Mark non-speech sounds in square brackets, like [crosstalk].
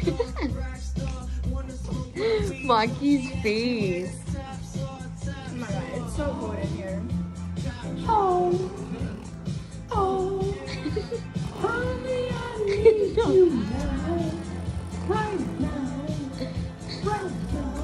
[laughs] Maki's face. Oh my god, it's so cold in here. Oh. Oh. [laughs] Honey, I need you now. Right now. Right now.